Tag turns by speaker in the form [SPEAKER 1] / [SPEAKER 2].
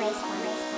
[SPEAKER 1] race one, race.